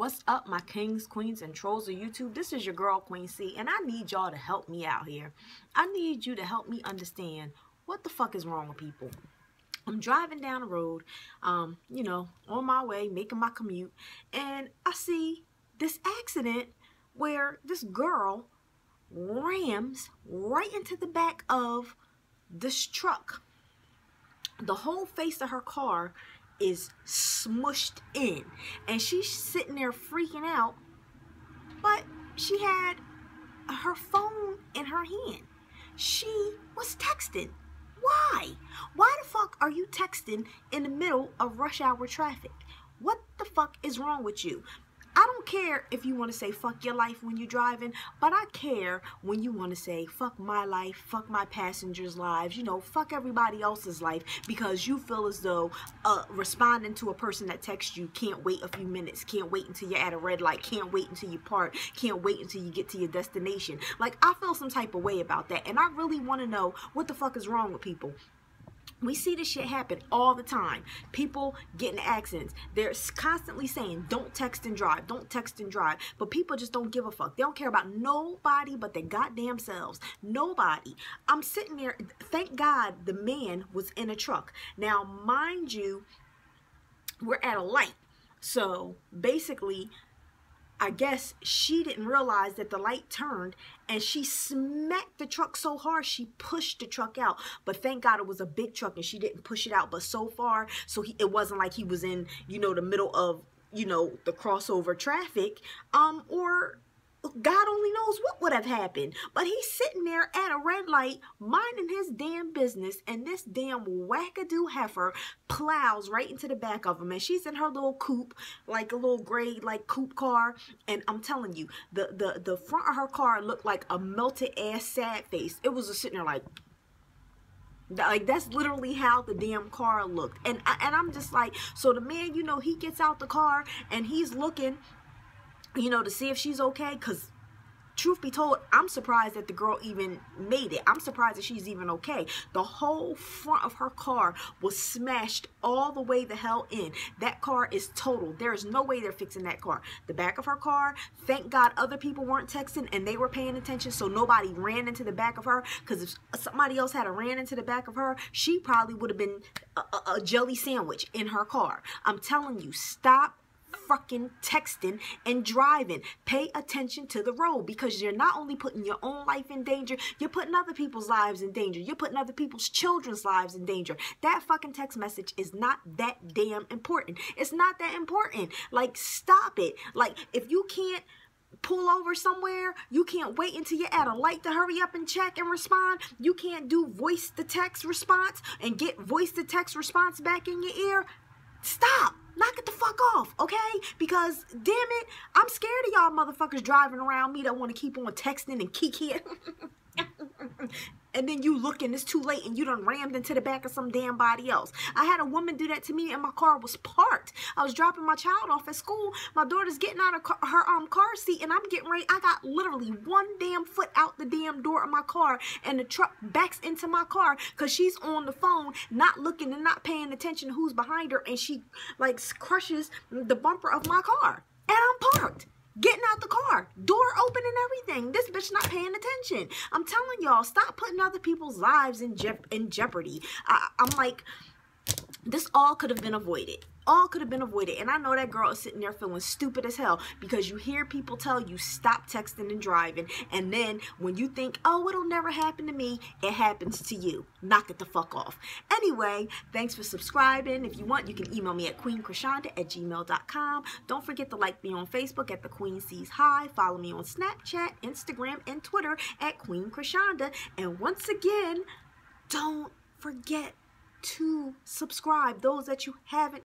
What's up, my kings, queens, and trolls of YouTube? This is your girl, Queen C, and I need y'all to help me out here. I need you to help me understand what the fuck is wrong with people. I'm driving down the road, um, you know, on my way, making my commute, and I see this accident where this girl rams right into the back of this truck. The whole face of her car is smushed in. And she's sitting there freaking out. But she had her phone in her hand. She was texting. Why? Why the fuck are you texting in the middle of rush hour traffic? What the fuck is wrong with you? I don't care if you want to say fuck your life when you're driving, but I care when you want to say fuck my life, fuck my passengers' lives, you know, fuck everybody else's life because you feel as though uh, responding to a person that texts you can't wait a few minutes, can't wait until you're at a red light, can't wait until you park, can't wait until you get to your destination. Like, I feel some type of way about that, and I really want to know what the fuck is wrong with people. We see this shit happen all the time. People get in accidents. They're constantly saying, don't text and drive, don't text and drive. But people just don't give a fuck. They don't care about nobody but their goddamn selves. Nobody. I'm sitting there, thank God the man was in a truck. Now, mind you, we're at a light. So basically, I guess she didn't realize that the light turned and she smacked the truck so hard she pushed the truck out. But thank God it was a big truck and she didn't push it out. But so far, so he, it wasn't like he was in, you know, the middle of, you know, the crossover traffic. Um, or God only knows what would have happened. But he's sitting there at a red light, minding his damn business, and this damn wackadoo heifer plows right into the back of him. And she's in her little coupe, like a little gray, like coupe car. And I'm telling you, the the the front of her car looked like a melted ass sad face. It was just sitting there like like that's literally how the damn car looked and and i'm just like so the man you know he gets out the car and he's looking you know, to see if she's okay. Because truth be told, I'm surprised that the girl even made it. I'm surprised that she's even okay. The whole front of her car was smashed all the way the hell in. That car is total. There is no way they're fixing that car. The back of her car, thank God other people weren't texting and they were paying attention so nobody ran into the back of her because if somebody else had a ran into the back of her, she probably would have been a, a, a jelly sandwich in her car. I'm telling you, stop fucking texting and driving. Pay attention to the road because you're not only putting your own life in danger, you're putting other people's lives in danger. You're putting other people's children's lives in danger. That fucking text message is not that damn important. It's not that important. Like, stop it. Like, if you can't pull over somewhere. You can't wait until you're at a light to hurry up and check and respond. You can't do voice to text response and get voice to text response back in your ear. Stop knock it the fuck off, okay? Because damn it, I'm scared of y'all motherfuckers driving around me that want to keep on texting and kicking. and then you look and it's too late and you done rammed into the back of some damn body else. I had a woman do that to me and my car was parked. I was dropping my child off at school. My daughter's getting out of her um car seat and I'm getting ready. I got literally one damn foot out the damn door of my car and the truck backs into my car because she's on the phone, not looking and not paying attention to who's behind her and she like crushes the bumper of my car. And I'm parked getting out the car, door everything. This bitch not paying attention. I'm telling y'all, stop putting other people's lives in, je in jeopardy. I, I'm like, this all could have been avoided all could have been avoided. And I know that girl is sitting there feeling stupid as hell because you hear people tell you stop texting and driving. And then when you think, oh, it'll never happen to me, it happens to you. Knock it the fuck off. Anyway, thanks for subscribing. If you want, you can email me at queenchrishonda at gmail.com. Don't forget to like me on Facebook at the Queen C's Hive. Follow me on Snapchat, Instagram, and Twitter at Queen Chrishonda. And once again, don't forget to subscribe. Those that you haven't